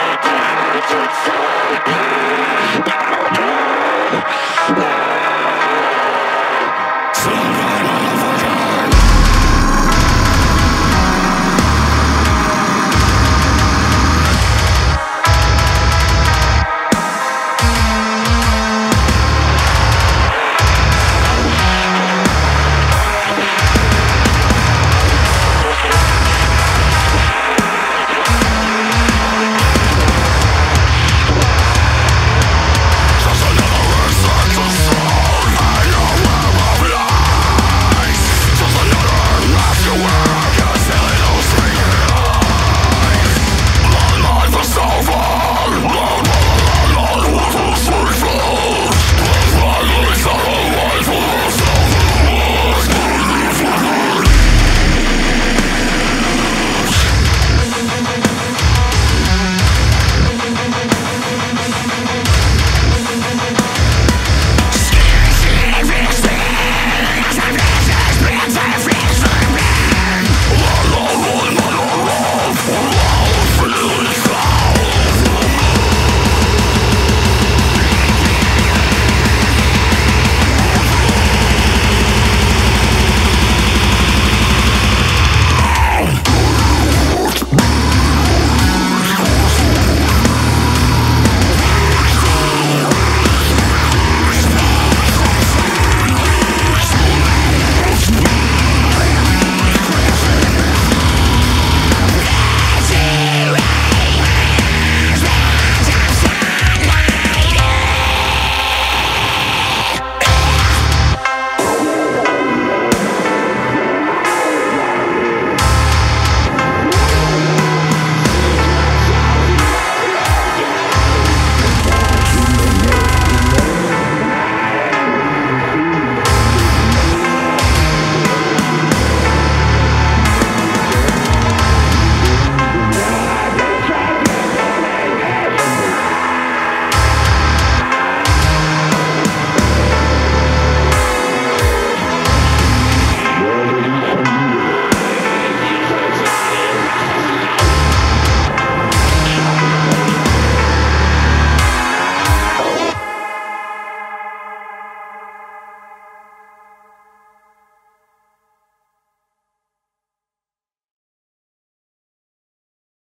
It's so